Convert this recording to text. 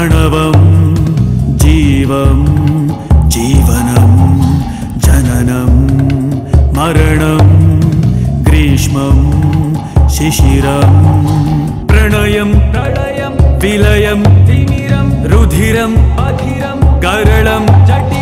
अणव जीव जीवन जननम मरण ग्रीष्म शिशिरं प्रणय प्रणय विलय तिमिरं रुधिरम् अधिरं करळं जटि